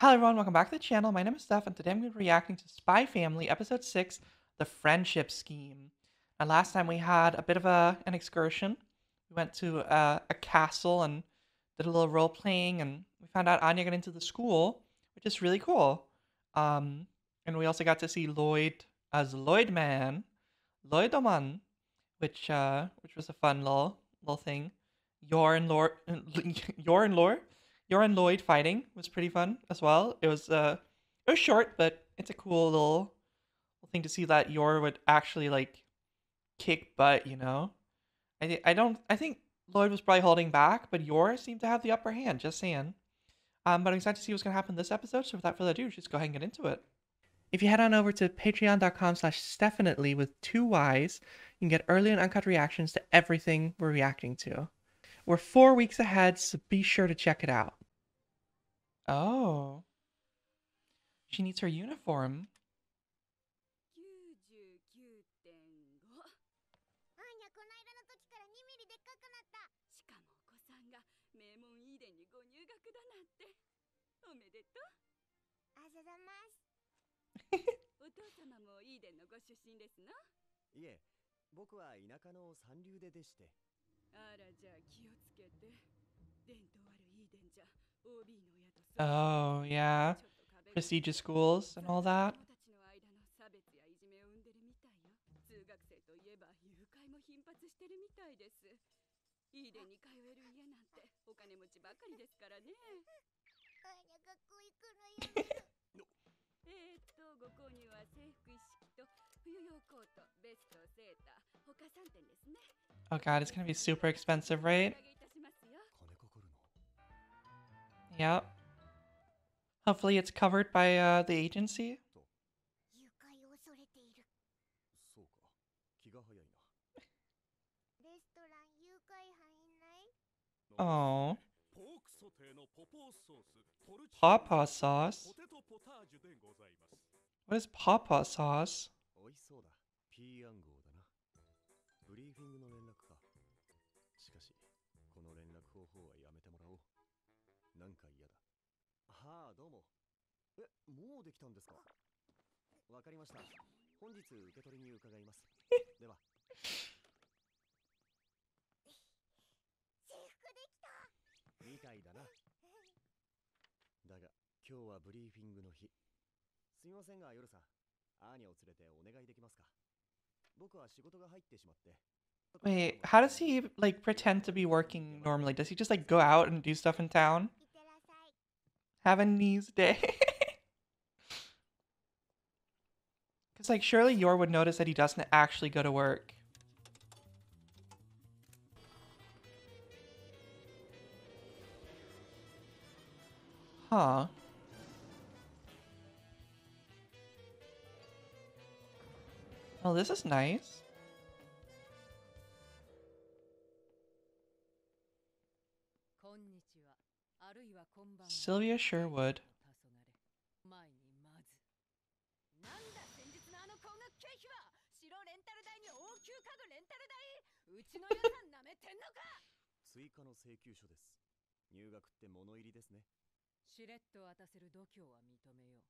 Hello everyone, welcome back to the channel. My name is Stef and today I'm going to be reacting to Spy Family Episode 6, The Friendship Scheme. And last time we had a bit of a an excursion. We went to a, a castle and did a little role playing and we found out Anya got into the school, which is really cool. Um, and we also got to see Loid as Loid Man, Lloydoman, which uh, which was a fun little little thing. Yor and Lore, Yor and Lore Yor and Loid fighting was pretty fun as well. It was uh it was short, but it's a cool little, thing to see that Yor would actually like kick butt, you know. I I don't I think Loid was probably holding back, but Yor seemed to have the upper hand, just saying. Um, but I'm excited to see what's gonna happen this episode, so without further ado, just go ahead and get into it. If you head on over to patreon.com slash Stefinitely with two Y's, you can get early and uncut reactions to everything we're reacting to. We're four weeks ahead, so be sure to check it out. Oh. She needs her uniform. 99.5アーニャこの間の時から2ミリでっかくなったしかもお子さんが名門イーデンにご入学だなんておめでとうあざざますお父様もイーデンのご出身ですのいえ、僕は田舎の三流ででして。あらじゃあ気をつけて伝統あるイーデンじゃ OB の親と Oh, yeah. Prestigious schools and all that. oh god, it's gonna be super expensive, right? Yep. Hopefully, it's covered by uh, the agency. Oh. Papa sauce? What is papa sauce? え、もうできたんですかわかりました。本日受け取りに伺います。では、制服できたみたいだな。だが、今日はブリーフィングの日。すみませんが、夜さん、アーニャを連れてお願いできますか僕は仕事が入ってしまって。 Wait, how does he like pretend to be working normally? Does he just like go out and do stuff in town? いってらっしゃい Have a knees day. Because, like, surely Yor would notice that he doesn't actually go to work. Huh. Well, this is nice. Sylvia Sherwood. ちの予算なめてんのか追加の請求書です。入学って物入りですね。しれっと渡せる度胸は認めよう。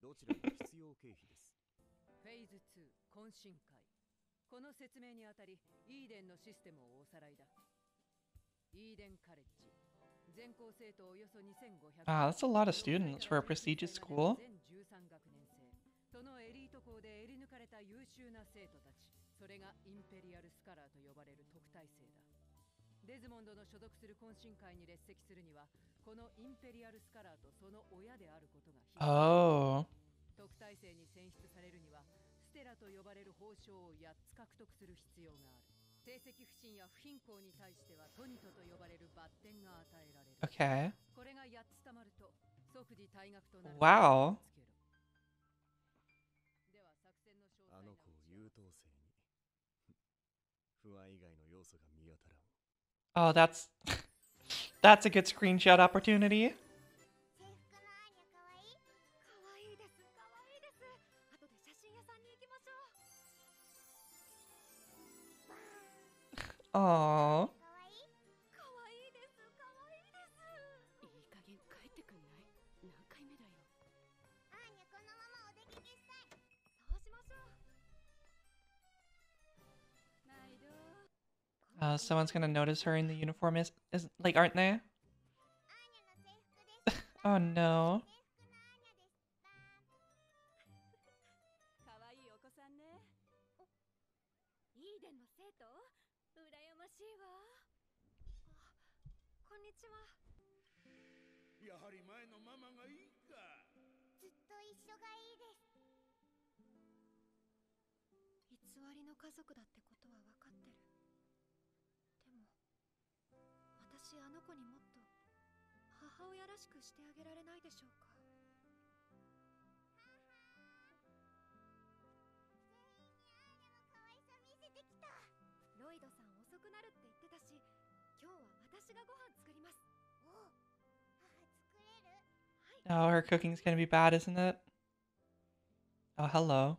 どちらも必要経費です。フェーズ2懇親会。この説明にあたり、イーデンのシステムをおさらいだ。イーデンカレッジ。全校生徒およそ2500 Ah, that's a lot of students for a prestigious school. それがインペリアルスカラーと呼ばれる特待生だ。デズモンドの所属する懇親会に列席するにはこのインペリアルスカラーとその親であることが必須 Oh. 特待生に選出されるにはステラと呼ばれる報奨を8つ獲得する必要がある。成績不振や不貧困に対してはトニトと呼ばれるバッテンが与えられる。Okay. これが8つたまると即時退学となる。Wow Oh, that's that's a good screenshot opportunity. 制 Uh, someone's gonna notice her in the uniform. Is is like, aren't they? oh no. 私あの子にもっと母親らしくしてあげられないでしょうか？ロイドさん遅くなるって言ってたし今日は私がご飯作ります。お母作れる？Oh, her cooking's gonna be bad, isn't it? Oh, hello.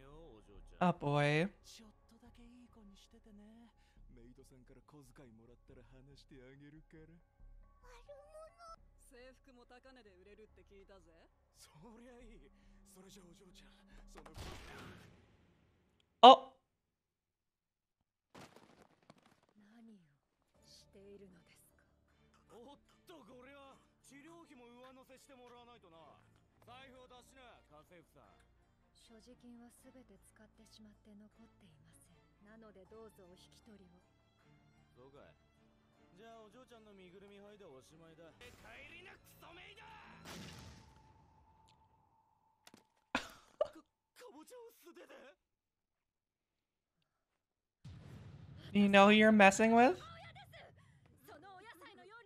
よお嬢ちゃん Oh boy. ちょっとだけいい子にしててねメイドさんから小遣いもらったら話してあげるから 制服も高値で売れるって聞いたぜ。そりゃいい。それじゃお嬢ちゃんその Oh, 何をしているのですか？おっとこりゃ治療費も上乗せしてもらわないとな。財布を出しな家政婦さん。所持金はすべて使ってしまって残っていません。なのでどうぞお引き取りを。そうかいじゃあお嬢ちゃんの身ぐるみ剥いでおしまいだ帰りなクソメイだかかぼちゃを素手で you know who you're messing with? そのお野菜のよ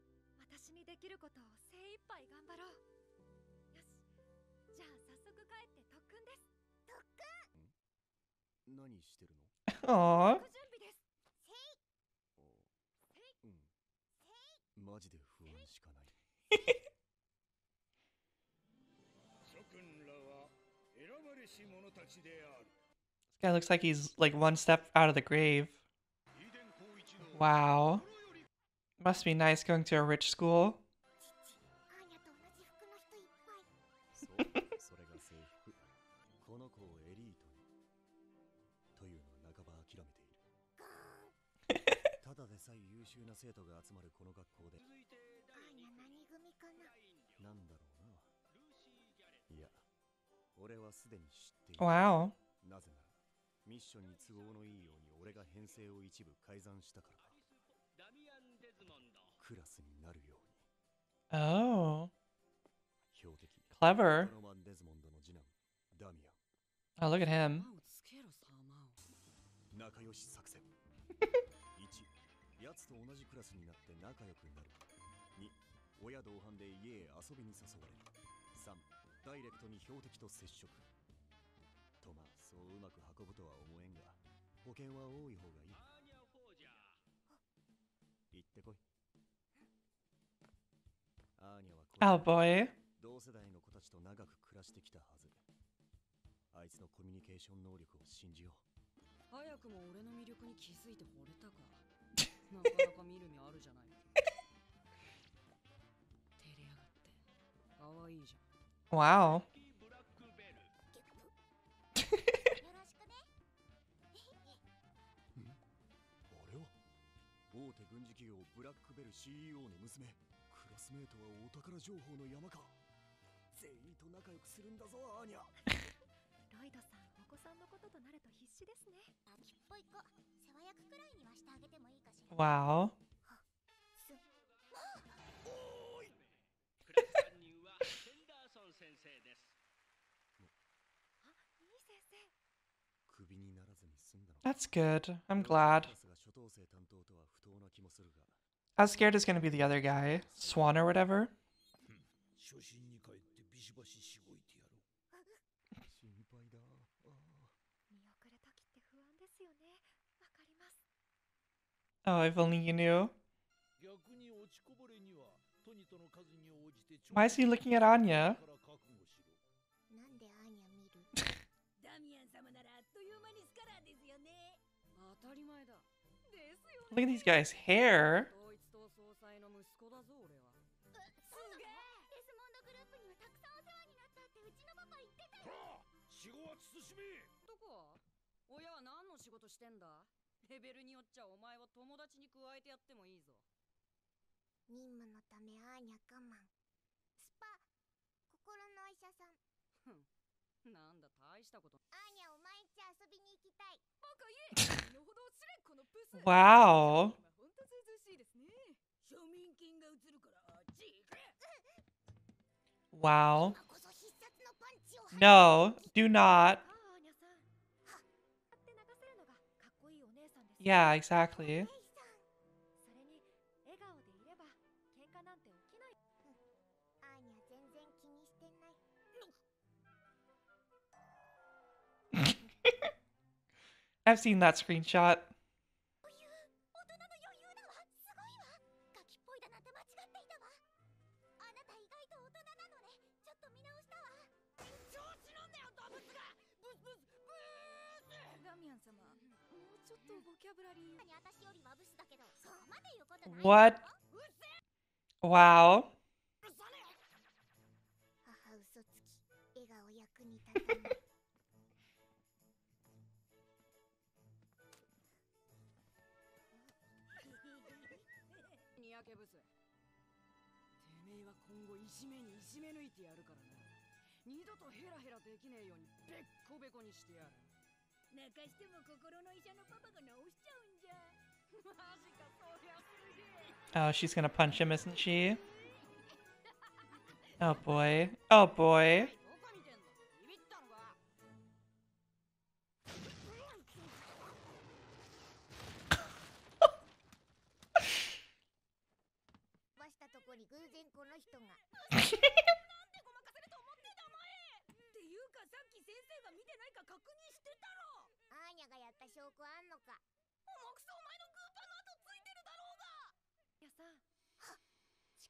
私にできることを精一杯頑張ろう。よし。じゃあ早速帰って特訓です。特訓？何してるの？Aw. 準備です。せいうんマジで不安しかない諸君らは選ばれし者たちである This guy looks like he's like one step out of the grave. Wow. Must be nice going to a rich school. アーニャと同じ服の人いっぱい。そうそれが制服この子をエリートにというのは半ば諦めているただでさえ優秀な生徒が集まるこの学校でアーニャ何組かななんだろうないや俺はすでに知っている Wow. なぜならミッションに都合のいいように俺が編成を一部改ざんしたからだ クラスになるように。Oh. 標的。Clever. ドノマン・デズモンドの次男。ダミ Oh, look at him. 仲良し作戦。1奴と同じクラスになって仲良くなる。2親同伴で家へ遊びに誘われる。3ダイレクトに標的と接触。とまあそううまく運ぶとは思えんが保険は多い方がいい。行ってこい Oh boy. 同世代の子たちと長く暮らしてきたはずあいつのコミュニケーション能力を信じよう早くも俺の魅力に気づいて惚れたかなかなか見る目あるじゃない照れやがって可愛いじゃん Wow. よろしくね。あれは大手軍事企業ブラッる CEO の娘クラスメートはお宝情報の山か全員と仲良くするんだぞアーニャロイドさんお子さんのこととなると必死ですね秋っぽい子世話役くらいにはしてあげてもいいかしら Wow. すクラス担任はヘンダーソン先生です。あいい先生クビにならずに済んだの That's good. I'm glad. クラスが初等生担当とは不当な気もするが how scared is going to be the other guy? Swan or whatever? Oh, if only you knew. Why is he looking at Anya? Look at these guys' hair. 何の仕事してんだ？レベルによっちゃお前は友達に加えてやってもいいぞ。任務のためアーニャ我慢スパ心のお医者さん。なんだ大したこと。アーニャお前んち遊びに行きたい。バカ言え。のほど知れんこのブス Wow. 今ほんとずうずうしいですね庶民権が映る。からあっち行け Wow. No, do not. Yeah, exactly. I've seen that screenshot. Wow. 母嘘つき笑顔役に立たないにやけブスてめえは今後いじめにいじめ抜いてやるからな二度とヘラヘラできねえようにべっこべこにしてやる泣かしても心の医者のパパが治しちゃうんじゃマジかそりゃすげえ Oh, she's gonna punch him, isn't she? Oh boy. Oh boy.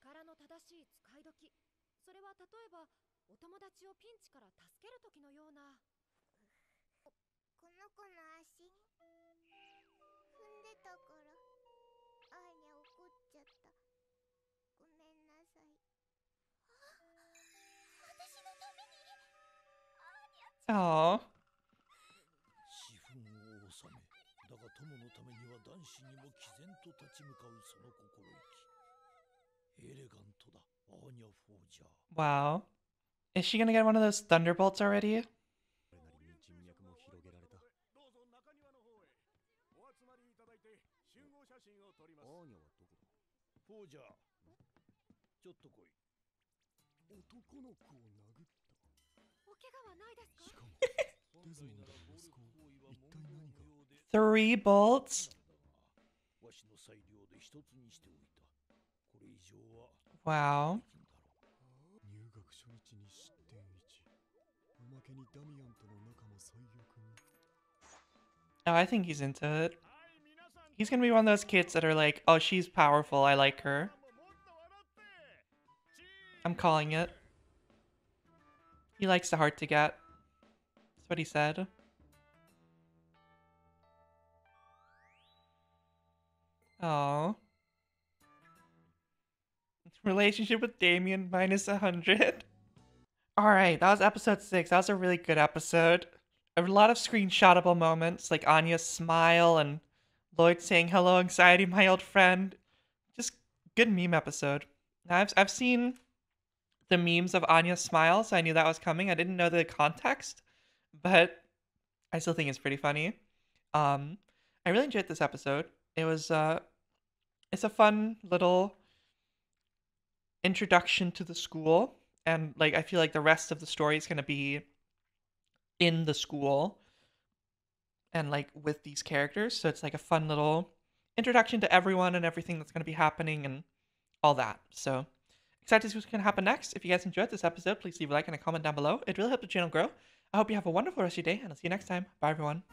力の正しい使い時。それは例えばお友達をピンチから助ける時のような。ここの子の足踏んでたからアーニャ怒っちゃった。ごめんなさい。私のためにアーニャ Oh. 私憤を収めだが友のためには男子にも毅然と立ち向かうその心意気 Wow. Is she gonna get one of those thunderbolts already? Three bolts? に Oh, I think he's into it. He's gonna be one of those kids that are like, oh, she's powerful. I like her. I'm calling it. He likes the heart to get. That's what he said. Oh. Relationship with Damian minus 100. Alright, that was episode 6. That was a really good episode. A lot of screenshotable moments, like Anya's smile and Loid saying, Hello, anxiety, my old friend. Just good meme episode. I've I've seen the memes of Anya's smile, so I knew that was coming. I didn't know the context, but I still think it's pretty funny. Um, I really enjoyed this episode. It was uh, it's a fun little introduction to the school, and like I feel like the rest of the story is gonna be in the school and like with these characters. So it's like a fun little introduction to everyone and everything that's going to be happening and all that. So excited to see what's going to happen next. If you guys enjoyed this episode, please leave a like and a comment down below. It really helps the channel grow. I hope you have a wonderful rest of your day, and I'll see you next time. Bye, everyone.